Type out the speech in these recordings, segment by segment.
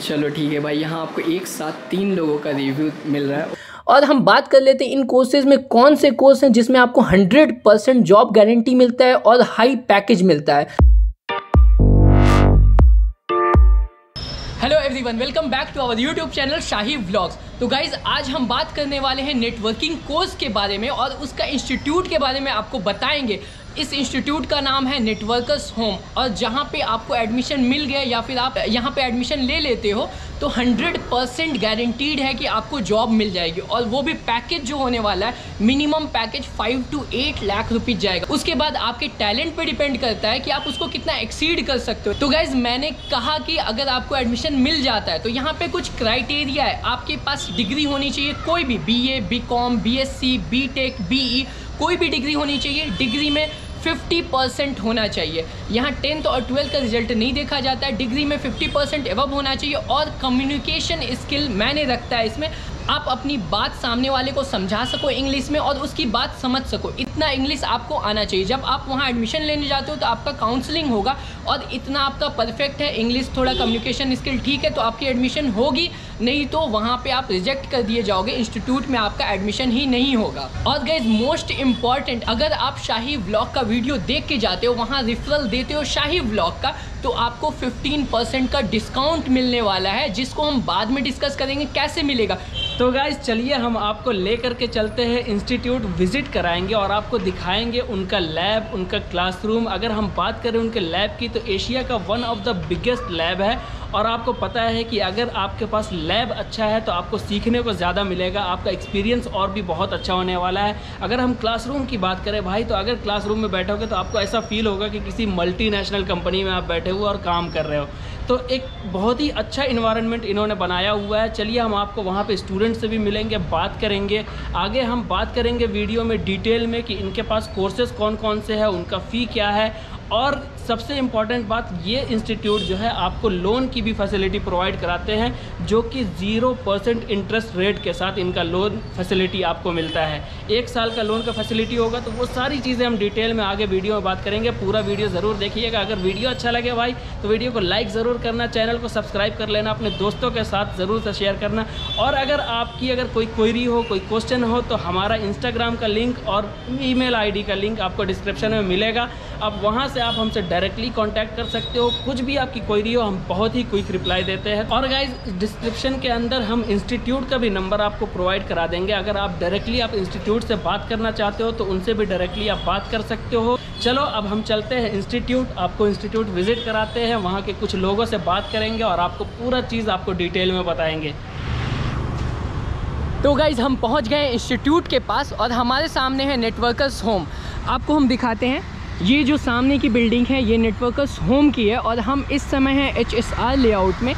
चलो ठीक है भाई यहाँ आपको एक साथ तीन लोगों का रिव्यू मिल रहा है। और हम बात कर लेते हैं इन कोर्सेज में कौन से कोर्स हैं जिसमें आपको 100 परसेंट जॉब गारंटी मिलता है और हाई पैकेज मिलता है। Hello everyone welcome back to our YouTube channel Shahi vlogs तो गाइज़ आज हम बात करने वाले हैं नेटवर्किंग कोर्स के बारे में और उसका इंस्टीट्यूट के बारे में आपको बताएँगे। इस इंस्टीट्यूट का नाम है नेटवर्कर्स होम। और जहाँ पे आपको एडमिशन मिल गया या फिर आप यहाँ पे एडमिशन ले लेते हो तो 100 परसेंट गारंटीड है कि आपको जॉब मिल जाएगी। और वो भी पैकेज जो होने वाला है minimum package five to eight lakh rupees जाएगा। उसके बाद आपके टैलेंट पे डिपेंड करता है कि आप उसको कितना एक्सीड कर सकते हो। तो गाइज़ मैंने कहा कि अगर आपको एडमिशन मिल जाता है तो यहाँ पे कुछ क्राइटेरिया है। आपके पास डिग्री होनी चाहिए, कोई भी B A B com B S C B tech B E कोई भी डिग्री होनी चाहिए। डिग्री में 50 परसेंट होना चाहिए। यहाँ टेंथ और ट्वेल्थ का रिज़ल्ट नहीं देखा जाता है। डिग्री में 50 परसेंट एवब होना चाहिए और कम्युनिकेशन स्किल मैंने रखता है इसमें। आप अपनी बात सामने वाले को समझा सको इंग्लिश में और उसकी बात समझ सको। इतना इंग्लिश आपको आना चाहिए। जब आप वहाँ एडमिशन लेने जाते हो तो आपका काउंसलिंग होगा और इतना आपका परफेक्ट है। इंग्लिश थोड़ा कम्युनिकेशन स्किल ठीक है तो आपकी एडमिशन होगी। नहीं तो वहाँ पे आप रिजेक्ट कर दिए जाओगे इंस्टीट्यूट में आपका एडमिशन ही नहीं होगा। और गाइज़ मोस्ट इंपॉर्टेंट अगर आप शाही ब्लॉग का वीडियो देख के जाते हो, वहाँ रिफरल देते हो शाही ब्लॉग का तो आपको 15 परसेंट का डिस्काउंट मिलने वाला है, जिसको हम बाद में डिस्कस करेंगे, कैसे मिलेगा। तो गाइज़ चलिए हम आपको लेकर के चलते हैं इंस्टीट्यूट विज़िट कराएँगे और आपको दिखाएँगे उनका लैब उनका क्लासरूम अगर हम बात करें उनके लैब की तो एशिया का one of the biggest lab है। और आपको पता है कि अगर आपके पास लैब अच्छा है तो आपको सीखने को ज़्यादा मिलेगा, आपका एक्सपीरियंस और भी बहुत अच्छा होने वाला है। अगर हम क्लासरूम की बात करें भाई तो अगर क्लासरूम में बैठोगे तो आपको ऐसा फील होगा कि किसी मल्टीनेशनल कंपनी में आप बैठे हुए और काम कर रहे हो। तो एक बहुत ही अच्छा इन्वायरमेंट इन्होंने बनाया हुआ है। चलिए हम आपको वहाँ पे स्टूडेंट से भी मिलेंगे, बात करेंगे। आगे हम बात करेंगे वीडियो में डिटेल में कि इनके पास कोर्सेज़ कौन कौन से हैं, उनका फ़ी क्या है और सबसे इंपॉर्टेंट बात, ये इंस्टीट्यूट जो है आपको लोन की भी फैसिलिटी प्रोवाइड कराते हैं, जो कि ज़ीरो परसेंट इंटरेस्ट रेट के साथ इनका लोन फैसिलिटी आपको मिलता है। एक साल का लोन का फैसिलिटी होगा तो वो सारी चीज़ें हम डिटेल में आगे वीडियो में बात करेंगे। पूरा वीडियो ज़रूर देखिएगा। अगर वीडियो अच्छा लगे भाई तो वीडियो को लाइक ज़रूर करना चैनल को सब्सक्राइब कर लेना, अपने दोस्तों के साथ ज़रूर से शेयर करना। और अगर आपकी अगर कोई क्वेरी हो, कोई क्वेश्चन हो तो हमारा इंस्टाग्राम का लिंक और ईमेल आईडी का लिंक आपको डिस्क्रिप्शन में मिलेगा। अब वहाँ से आप हमसे डायरेक्टली कांटेक्ट कर सकते हो। कुछ भी आपकी क्वेरी हो, हम बहुत ही क्विक रिप्लाई देते हैं। और गाइज़ डिस्क्रिप्शन के अंदर हम इंस्टीट्यूट का भी नंबर आपको प्रोवाइड करा देंगे। अगर आप डायरेक्टली आप इंस्टीट्यूट से बात करना चाहते हो तो उनसे भी डायरेक्टली आप बात कर सकते हो। चलो, अब हम चलते हैं इंस्टीट्यूट आपको इंस्टीट्यूट विज़िट कराते हैं। वहाँ के कुछ लोगों से बात करेंगे और आपको पूरा चीज़ आपको डिटेल में बताएँगे। तो गाइज़ हम पहुँच गए इंस्टीट्यूट के पास और हमारे सामने है नेटवर्कर्स होम आपको हम दिखाते हैं। ये जो सामने की बिल्डिंग है, ये नेटवर्कर्स होम की है और हम इस समय हैं एच एस आर लेआउट में।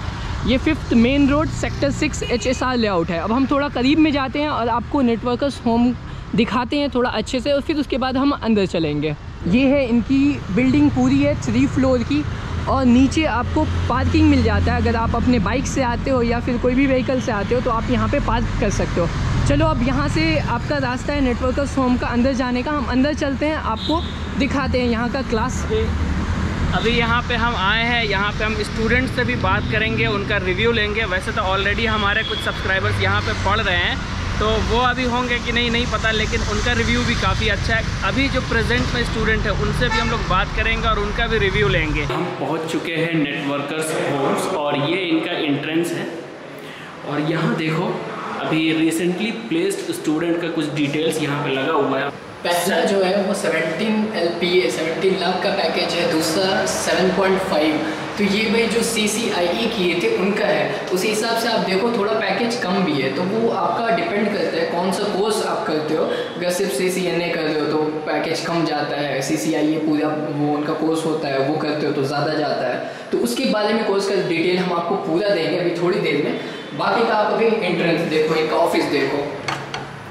ये fifth main road sector six H S R layout है। अब हम थोड़ा करीब में जाते हैं और आपको नेटवर्कर्स होम दिखाते हैं थोड़ा अच्छे से और फिर उसके बाद हम अंदर चलेंगे। ये है इनकी बिल्डिंग पूरी है थ्री फ्लोर की और नीचे आपको पार्किंग मिल जाता है। अगर आप अपने बाइक से आते हो या फिर कोई भी व्हीकल से आते हो तो आप यहाँ पे पार्क कर सकते हो। चलो अब यहाँ से आपका रास्ता है नेटवर्कर्स होम का अंदर जाने का। हम अंदर चलते हैं आपको दिखाते हैं यहाँ का क्लास अभी यहाँ पे हम आए हैं यहाँ पे हम स्टूडेंट से भी बात करेंगे उनका रिव्यू लेंगे। वैसे तो ऑलरेडी हमारे कुछ सब्सक्राइबर्स यहाँ पे पढ़ रहे हैं तो वो अभी होंगे कि नहीं नहीं पता लेकिन उनका रिव्यू भी काफ़ी अच्छा है। अभी जो प्रेजेंट में स्टूडेंट है उनसे भी हम लोग बात करेंगे और उनका भी रिव्यू लेंगे। हम पहुँच चुके हैं नेटवर्कर्स होम्स और ये इनका इंट्रेंस है। और यहाँ देखो अभी रिसेंटली प्लेस्ड स्टूडेंट का कुछ डिटेल्स यहाँ पे लगा हुआ है। पहला जो है वो 17 L P A seventeen lakh का पैकेज है, दूसरा 7.5 तो ये भाई जो सी सी आई ई किए थे, उनका है। उसी हिसाब से आप देखो, थोड़ा पैकेज कम भी है। तो वो आपका डिपेंड करता है कौन सा कोर्स आप करते हो। अगर सिर्फ़ सी सी एन ए कर रहे हो तो पैकेज कम जाता है। सी सी आई ए पूरा वो उनका कोर्स होता है, वो करते हो तो ज़्यादा जाता है। तो उसके बारे में कोर्स का डिटेल हम आपको पूरा देंगे, अभी थोड़ी देर में। बाकी का आप अभी एंट्रेंस देखो, एक ऑफ़िस देखो।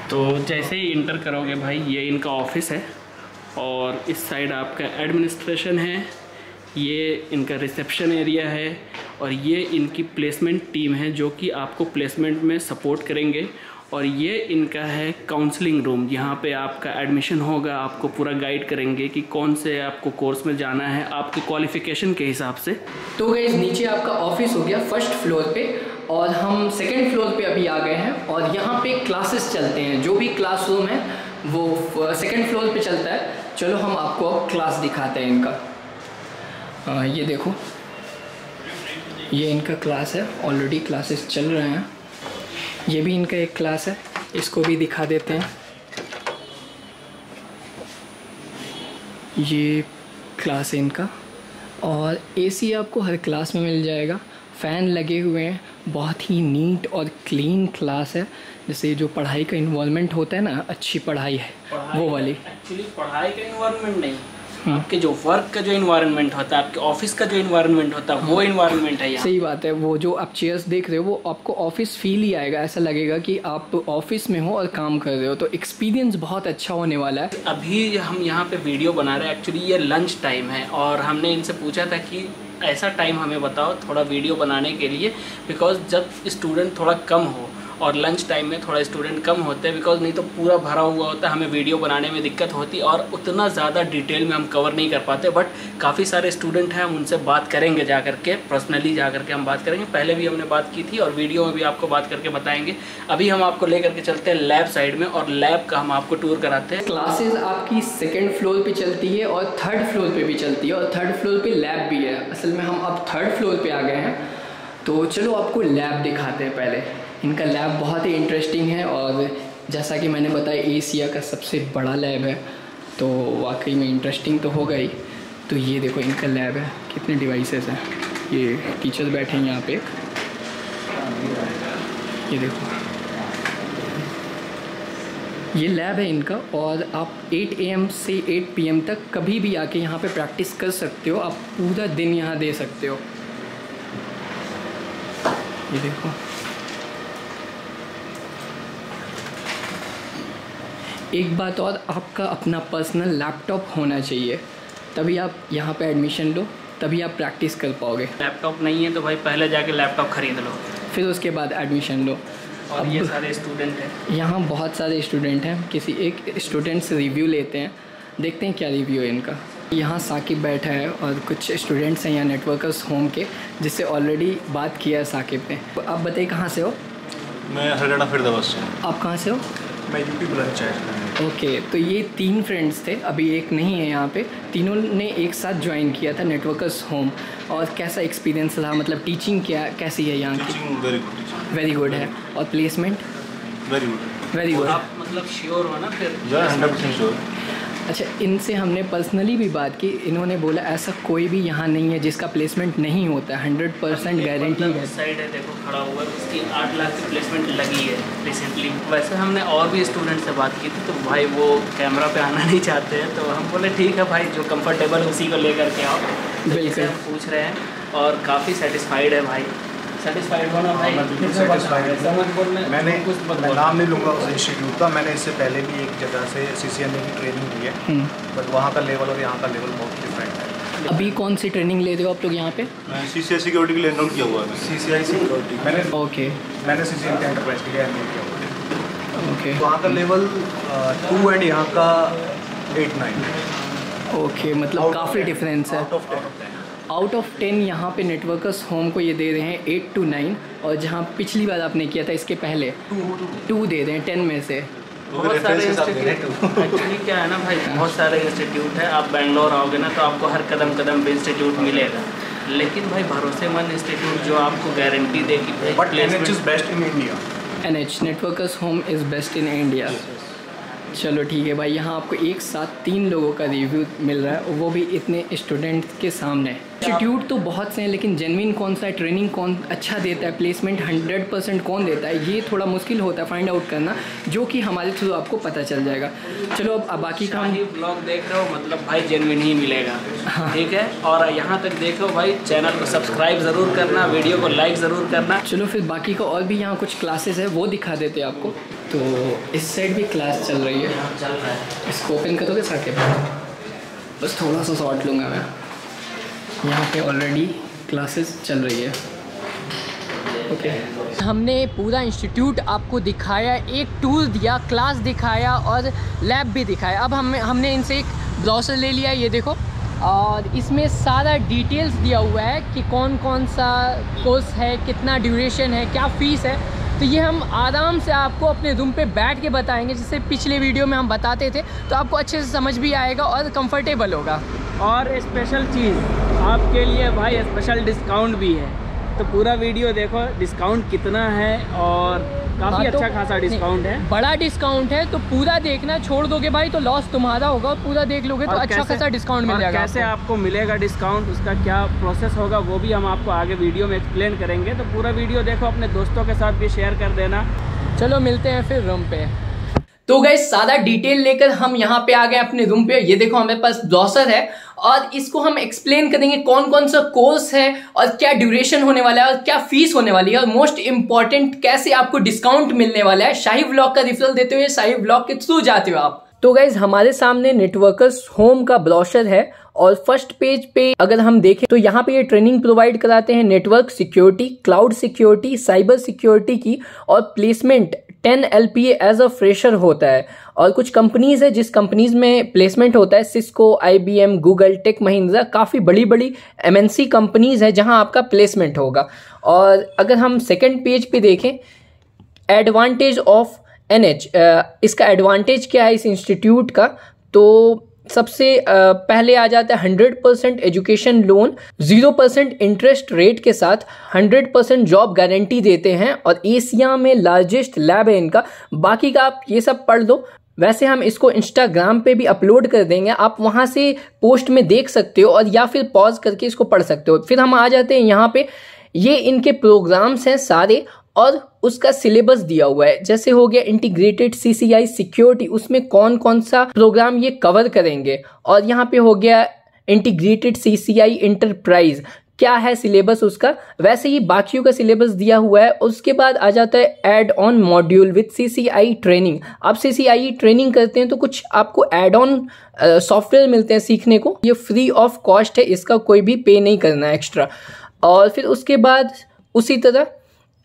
तो जैसे ही इंटर करोगे भाई, ये इनका ऑफ़िस है और इस साइड आपका एडमिनिस्ट्रेशन है, ये इनका रिसेप्शन एरिया है और ये इनकी प्लेसमेंट टीम है जो कि आपको प्लेसमेंट में सपोर्ट करेंगे और ये इनका है काउंसलिंग रूम यहाँ पे आपका एडमिशन होगा आपको पूरा गाइड करेंगे कि कौन से आपको कोर्स में जाना है आपके क्वालिफिकेशन के हिसाब से। तो गई नीचे आपका ऑफ़िस हो गया फ़र्स्ट फ्लोर पे और हम सेकेंड फ्लोर पे अभी आ गए हैं और यहाँ पे क्लासेस चलते हैं। जो भी क्लासरूम है वो सेकेंड फ्लोर पे चलता है। चलो हम आपको क्लास दिखाते हैं इनका। आ, ये देखो। ये इनका क्लास है ऑलरेडी क्लासेस चल रहे हैं। ये भी इनका एक क्लास है। इसको भी दिखा देते हैं। ये क्लास है इनका। और एसी आपको हर क्लास में मिल जाएगा। फ़ैन लगे हुए हैं। बहुत ही नीट और क्लीन क्लास है। जैसे जो पढ़ाई का इन्वॉल्वमेंट होता है ना अच्छी पढ़ाई है। पढ़ाई वो वाली। एक्चुअली पढ़ाई का इन्वायरमेंट नहीं। आपके जो वर्क का जो इन्वायरमेंट होता है आपके ऑफ़िस का जो इन्वायरमेंट होता है वो इन्वायरमेंट है यहाँ सही बात है वो जो आप चेयर्स देख रहे हो वो आपको ऑफ़िस फील ही आएगा। ऐसा लगेगा कि आप ऑफ़िस में हो और काम कर रहे हो। तो एक्सपीरियंस बहुत अच्छा होने वाला है। अभी हम यहाँ पे वीडियो बना रहे हैं। एक्चुअली ये लंच टाइम है और हमने इनसे पूछा था कि ऐसा टाइम हमें बताओ थोड़ा वीडियो बनाने के लिए बिकॉज़ जब स्टूडेंट थोड़ा कम हो और लंच टाइम में थोड़ा स्टूडेंट कम होते हैं बिकॉज़ नहीं तो पूरा भरा हुआ होता है, हमें वीडियो बनाने में दिक्कत होती और उतना ज़्यादा डिटेल में हम कवर नहीं कर पाते बट काफ़ी सारे स्टूडेंट हैं, हम उनसे बात करेंगे जा करके पर्सनली जा करके हम बात करेंगे। पहले भी हमने बात की थी और वीडियो में भी आपको बात करके बताएँगे। अभी हम आपको ले करके चलते हैं लैब साइड में और लैब का हम आपको टूर कराते हैं। क्लासेज आपकी सेकेंड फ्लोर पर चलती है और थर्ड फ्लोर पर भी चलती है और थर्ड फ्लोर पर लैब भी है। असल में हम अब थर्ड फ्लोर पर आ गए हैं। तो चलो आपको लैब दिखाते हैं पहले। इनका लैब बहुत ही इंटरेस्टिंग है और जैसा कि मैंने बताया एशिया का सबसे बड़ा लैब है। तो वाकई में इंटरेस्टिंग तो होगा ही। तो ये देखो इनका लैब है। कितने डिवाइसेस हैं। ये टीचर्स बैठे हैं यहाँ पे ये देखो। ये लैब है इनका और आप 8 एम से 8 पीएम तक कभी भी आके यहाँ पे प्रैक्टिस कर सकते हो। आप पूरा दिन यहाँ दे सकते हो। ये देखो। एक बात और आपका अपना पर्सनल लैपटॉप होना चाहिए। तभी आप यहाँ पे एडमिशन लो तभी आप प्रैक्टिस कर पाओगे। लैपटॉप नहीं है तो भाई पहले जाके लैपटॉप खरीद लो। फिर उसके बाद एडमिशन लो। और ये सारे स्टूडेंट हैं। यहाँ बहुत सारे स्टूडेंट हैं। किसी एक स्टूडेंट से रिव्यू लेते हैं। देखते हैं क्या रिव्यू है इनका। यहाँ साकिब बैठा है और कुछ स्टूडेंट्स हैं यहाँ नेटवर्कर्स होम के जिससे ऑलरेडी बात किया है साकिब ने। तो आप बताइए कहाँ से हो? मैं हरियाणा फिरदौस से आप कहाँ से हो? मैं यूपी बुलंदशहर ओके तो ये तीन फ्रेंड्स थे अभी एक नहीं है यहाँ पे। तीनों ने एक साथ ज्वाइन किया था नेटवर्कर्स होम और कैसा एक्सपीरियंस रहा? मतलब टीचिंग क्या कैसी है यहाँ की? वेरी गुड वेरी गुड है। और placement very good very good आप मतलब श्योर हो ना फिर? हंड्रेड परसेंट श्योर अच्छा इनसे हमने पर्सनली भी बात की। इन्होंने बोला ऐसा कोई भी यहाँ नहीं है जिसका प्लेसमेंट नहीं होता। है हंड्रेड परसेंट गारंटी है। साइड है देखो खड़ा हुआ है उसकी आठ लाख की प्लेसमेंट लगी है रिसेंटली वैसे हमने और भी स्टूडेंट से बात की थी तो भाई वो कैमरा पे आना नहीं चाहते हैं तो हम बोले ठीक है भाई जो कंफर्टेबल है उसी को लेकर के आओ। तो बिल्कुल। हम पूछ रहे हैं और काफ़ी सेटिस्फाइड है भाई। हाँ, मैंने मैं नाम नहीं लूँगा उस इंस्टीट्यूट का मैंने इससे पहले भी एक जगह से सी सी की ट्रेनिंग ली है। हम्म। बट वहाँ का लेवल और यहाँ का लेवल बहुत डिफरेंट है। अभी कौन सी ट्रेनिंग ले रहे हो आप लोग यहाँ पे? सी सी आई सिक्योरिटी के लिए एनरोल किया हुआ है सी सी आई सिक्योरिटी मैंने ओके मैंने सी सी के एंटरप्राइज के लिए एनरोल किया हुआ है। ओके वहाँ का लेवल टू एंड यहाँ का एट नाइन ओके मतलब काफ़ी डिफरेंस है। आउट ऑफ़ टेन यहाँ पे नेटवर्कर्स होम को ये दे रहे हैं एट टू नाइन और जहाँ पिछली बार आपने किया था इसके पहले टू दे रहे हैं टेन में से। बहुत सारे इंस्टीट्यूट एक्चुअली क्या है ना भाई बहुत सारे इंस्टीट्यूट है। आप बैंगलोर आओगे ना तो आपको हर कदम कदम पे इंस्टीट्यूट मिलेगा। लेकिन भाई भरोसेमंद इंस्टीट्यूट जो आपको गारंटी दे कि भाई but N H is best in India N H networkers home is best in India चलो ठीक है भाई यहाँ आपको एक साथ तीन लोगों का रिव्यू मिल रहा है वो भी इतने स्टूडेंट के सामने। इंस्टीट्यूट तो बहुत से हैं लेकिन जेनविन कौन सा है ट्रेनिंग कौन अच्छा देता है प्लेसमेंट हंड्रेड परसेंट कौन देता है ये थोड़ा मुश्किल होता है फाइंड आउट करना जो कि हमारे थ्रू आपको पता चल जाएगा। चलो अब बाकी का ब्लॉग देख रहे हो मतलब भाई जेनविन ही मिलेगा। ठीक है? और यहाँ तक देखो भाई चैनल को सब्सक्राइब ज़रूर करना वीडियो को लाइक ज़रूर करना। चलो फिर बाकी का और भी यहाँ कुछ क्लासेस है वो दिखा देते हैं आपको। तो इस साइड भी क्लास चल रही है। चल रहा है। इसको ओपन करोगे साके बस थोड़ा सा शॉर्ट लूँगा मैं। यहाँ पे ऑलरेडी क्लासेस चल रही है। Okay okay. हमने पूरा इंस्टीट्यूट आपको दिखाया, एक टूर दिया क्लास दिखाया और लैब भी दिखाया। अब हम, हमने इनसे एक ब्राउसर ले लिया, ये देखो। और इसमें सारा डिटेल्स दिया हुआ है कि कौन कौन सा कोर्स है, कितना ड्यूरेशन है, क्या फ़ीस है। तो ये हम आराम से आपको अपने रूम पे बैठ के बताएँगे जैसे पिछले वीडियो में हम बताते थे तो आपको अच्छे से समझ भी आएगा और कंफर्टेबल होगा। और स्पेशल चीज़ आपके लिए भाई स्पेशल डिस्काउंट भी है। तो पूरा वीडियो देखो डिस्काउंट कितना है और काफ़ी तो अच्छा खासा डिस्काउंट है। बड़ा डिस्काउंट है तो पूरा देखना छोड़ दोगे भाई तो लॉस तुम्हारा होगा पूरा देख लोगे तो अच्छा खासा डिस्काउंट मिल जाएगा कैसे आपको। आपको मिलेगा डिस्काउंट उसका क्या प्रोसेस होगा वो भी हम आपको आगे वीडियो में एक्सप्लेन करेंगे। तो पूरा वीडियो देखो अपने दोस्तों के साथ भी शेयर कर देना। चलो मिलते हैं फिर रूम पे। तो गए सारा डिटेल लेकर हम यहाँ पे आ गए अपने रूम पे। ये देखो हमारे पास ब्राउसर है और इसको हम एक्सप्लेन करेंगे कौन कौन सा कोर्स है और क्या ड्यूरेशन होने वाला है और क्या फ़ीस होने वाली है और मोस्ट इंपॉर्टेंट कैसे आपको डिस्काउंट मिलने वाला है। शाही ब्लॉग का रिफरल देते हुए शाही ब्लॉग के थ्रू जाते हो आप। तो गाइज़ हमारे सामने नेटवर्कर्स होम का ब्राउसर है और फ़र्स्ट पेज पे अगर हम देखें तो यहाँ पे ये ट्रेनिंग प्रोवाइड कराते हैं network security cloud security cyber security की और placement 10 L P as a fresher होता है। और कुछ कंपनीज़ है, जिस कंपनीज़ में प्लेसमेंट होता है Cisco I B M Google tech Mahindra काफ़ी बड़ी बड़ी एम एन सी कंपनीज़ है जहाँ आपका प्लेसमेंट होगा। और अगर हम सेकेंड पेज पर देखें एडवांटेज ऑफ़ एन एच इसका एडवांटेज क्या है इस इंस्टीट्यूट का? तो सबसे पहले आ जाता है hundred percent education loan, zero percent interest rate के साथ हंड्रेड परसेंट जॉब गारंटी देते हैं और एशिया में लार्जेस्ट लैब है इनका। बाकी का आप ये सब पढ़ लो। वैसे हम इसको इंस्टाग्राम पे भी अपलोड कर देंगे। आप वहाँ से पोस्ट में देख सकते हो और या फिर पॉज करके इसको पढ़ सकते हो। फिर हम आ जाते हैं यहाँ पे। ये इनके प्रोग्राम्स हैं सारे। और उसका सिलेबस दिया हुआ है। जैसे हो गया इंटीग्रेटेड सीसीआई सिक्योरिटी उसमें कौन कौन सा प्रोग्राम ये कवर करेंगे? और यहाँ पे हो गया इंटीग्रेटेड सीसीआई इंटरप्राइज क्या है सिलेबस उसका? वैसे ही बाकियों का सिलेबस दिया हुआ है। उसके बाद आ जाता है add on module with CCI training आप सीसीआई ट्रेनिंग करते हैं तो कुछ आपको एड ऑन सॉफ्टवेयर मिलते हैं सीखने को। ये फ्री ऑफ़ कॉस्ट है, इसका कोई भी पे नहीं करना है एक्स्ट्रा और फिर उसके बाद उसी तरह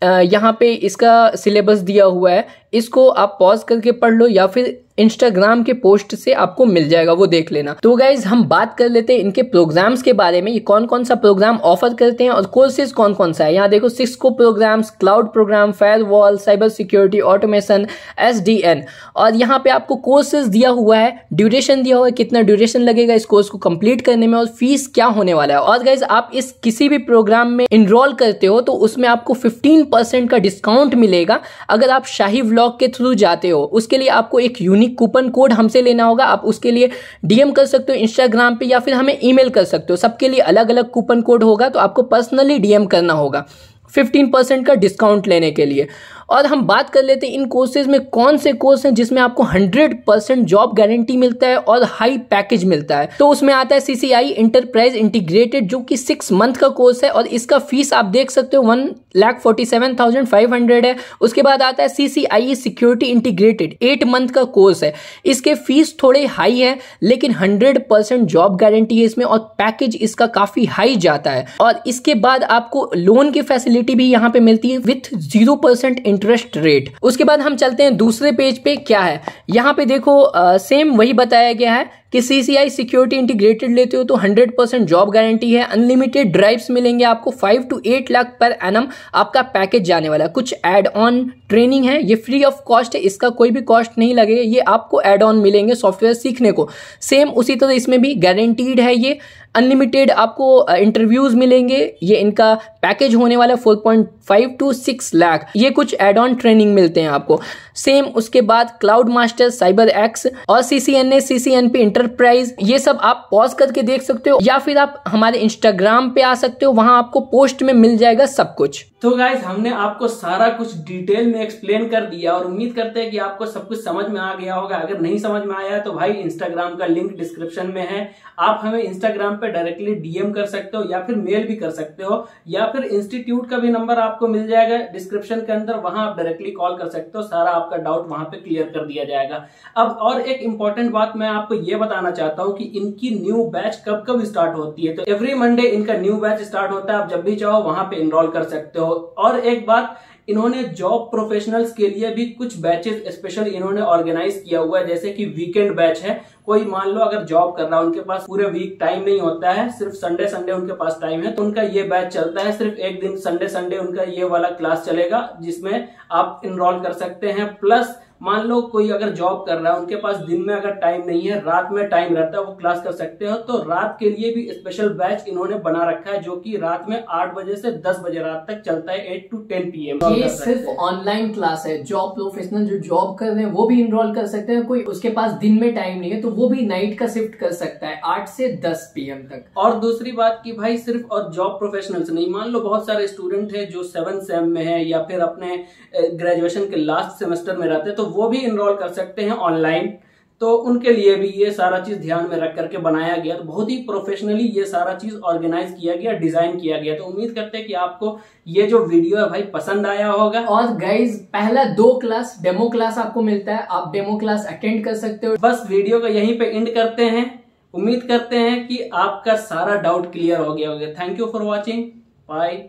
यहाँ पे इसका सिलेबस दिया हुआ है। इसको आप पॉज करके पढ़ लो या फिर इंस्टाग्राम के पोस्ट से आपको मिल जाएगा, वो देख लेना। तो गाइज़ हम बात कर लेते हैं इनके प्रोग्राम्स के बारे में। ये कौन कौन सा प्रोग्राम ऑफ़र करते हैं और कोर्सेज कौन कौन सा है? यहाँ देखो Cisco programs cloud program firewall cyber security automation SDN और यहाँ पे आपको कोर्सेज दिया हुआ है ड्यूरेशन दिया हुआ है, कितना ड्यूरेशन लगेगा इस कोर्स को कंप्लीट करने में और फ़ीस क्या होने वाला है। और गाइज़ आप इस किसी भी प्रोग्राम में इनरोल करते हो तो उसमें आपको 15% का डिस्काउंट मिलेगा। अगर आप शाही व्लॉग के थ्रू जाते हो। उसके लिए आपको एक यूनिक कूपन कोड हमसे लेना होगा। आप उसके लिए डीएम कर सकते हो इंस्टाग्राम पे या फिर हमें ईमेल कर सकते हो। सबके लिए अलग अलग कूपन कोड होगा तो आपको पर्सनली डीएम करना होगा। 15% का डिस्काउंट लेने के लिए। और हम बात कर लेते हैं इन कोर्सेज में कौन से कोर्स हैं जिसमें आपको 100% जॉब गारंटी मिलता है और हाई पैकेज मिलता है। तो उसमें आता है सीसीआई इंटरप्राइज इंटीग्रेटेड जो कि सिक्स मंथ का कोर्स है और इसका फ़ीस आप देख सकते हो one lakh forty seven thousand five hundred है। उसके बाद आता है CCI security integrated eight month का कोर्स है। इसके फ़ीस थोड़े हाई है, लेकिन हंड्रेड परसेंट जॉब गारंटी है इसमें और पैकेज इसका काफ़ी हाई जाता है। और इसके बाद आपको लोन की फैसिलिटी भी यहाँ पे मिलती है with zero percent interest rate उसके बाद हम चलते हैं दूसरे पेज पे, क्या है? यहाँ पे देखो सेम वही बताया गया है। कि सीसीआई सिक्योरिटी इंटीग्रेटेड लेते हो तो 100 परसेंट जॉब गारंटी है। अनलिमिटेड ड्राइव्स मिलेंगे आपको 5 टू 8 लाख पर एनम आपका पैकेज जाने वाला है। कुछ एड ऑन ट्रेनिंग है, ये फ्री ऑफ़ कॉस्ट है, इसका कोई भी कॉस्ट नहीं लगेगा, ये आपको एड ऑन मिलेंगे सॉफ्टवेयर सीखने को। सेम उसी तरह इसमें भी गारंटीड है ये। अनलिमिटेड आपको इंटरव्यूज़ मिलेंगे, ये इनका पैकेज होने वाला four point five to six lakh ये कुछ एड ऑन ट्रेनिंग मिलते हैं आपको। सेम उसके बाद क्लाउड मास्टर साइबर एक्स और C C N A C C N P enterprise ये सब आप पॉज करके देख सकते हो, या फिर आप हमारे इंस्टाग्राम पे आ सकते हो, वहाँ आपको पोस्ट में मिल जाएगा सब कुछ। तो गाइज़ हमने आपको सारा कुछ डिटेल में एक्सप्लेन कर दिया और उम्मीद करते हैं कि आपको सब कुछ समझ में आ गया होगा। अगर नहीं समझ में आया तो भाई इंस्टाग्राम का लिंक डिस्क्रिप्शन में है। आप हमें इंस्टाग्राम पे डायरेक्टली डीएम कर सकते हो, या फिर मेल भी कर सकते हो, या फिर इंस्टीट्यूट का भी नंबर आपको मिल जाएगा। डिस्क्रिप्शन के अंदर वहाँ आप डायरेक्टली कॉल कर सकते हो। सारा आपका डाउट वहाँ पे क्लियर कर दिया जाएगा। अब और एक इंपॉर्टेंट बात मैं आपको ये बताना चाहता हूँ कि इनकी न्यू बैच कब कब स्टार्ट होती है। तो एवरी मंडे इनका न्यू बैच स्टार्ट होता है। आप जब भी चाहो वहाँ पे इनरोल कर सकते हो। और एक बात, इन्होंने जॉब प्रोफेशनल्स के लिए भी कुछ बैचेस स्पेशल इन्होंने ऑर्गेनाइज किया हुआ है। जैसे कि वीकेंड बैच है। कोई मान लो अगर जॉब कर रहा है, उनके पास पूरे वीक टाइम नहीं होता है, सिर्फ़ संडे संडे उनके पास टाइम है तो उनका ये बैच चलता है। सिर्फ़ एक दिन संडे संडे उनका ये वाला क्लास चलेगा, जिसमें आप इनरोल कर सकते हैं। प्लस मान लो कोई अगर जॉब कर रहा है उनके पास दिन में अगर टाइम नहीं है रात में टाइम रहता है वो क्लास कर सकते हो तो रात के लिए भी स्पेशल बैच इन्होंने बना रखा है जो कि रात में आठ बजे से दस बजे रात तक चलता है eight to ten P M ये सिर्फ़ ऑनलाइन क्लास है जॉब प्रोफेशनल जो जॉब कर रहे हैं वो भी इनरोल कर सकते हैं कोई उसके पास दिन में टाइम नहीं है तो वो भी नाइट का शिफ्ट कर सकता है आठ से दस पीएम तक। और दूसरी बात की भाई सिर्फ़ और जॉब प्रोफेशनल्स नहीं मान लो बहुत सारे स्टूडेंट है जो सेवन सेम में है या फिर अपने ग्रेजुएशन के लास्ट सेमेस्टर में रहते हैं तो वो भी इनरोल कर सकते हैं ऑनलाइन तो उनके लिए भी ये सारा चीज़ ध्यान में रख करके बनाया गया। तो बहुत ही प्रोफेशनली ये सारा चीज़ ऑर्गेनाइज किया गया डिज़ाइन किया गया। तो उम्मीद करते हैं कि आपको ये जो वीडियो है भाई पसंद आया होगा। और गाइज़ पहला दो क्लास डेमो क्लास आपको मिलता है। आप डेमो क्लास अटेंड कर सकते हो। बस वीडियो को यहीं पे एंड करते हैं। उम्मीद करते हैं कि आपका सारा डाउट क्लियर हो गया होगा। Thank you for watching bye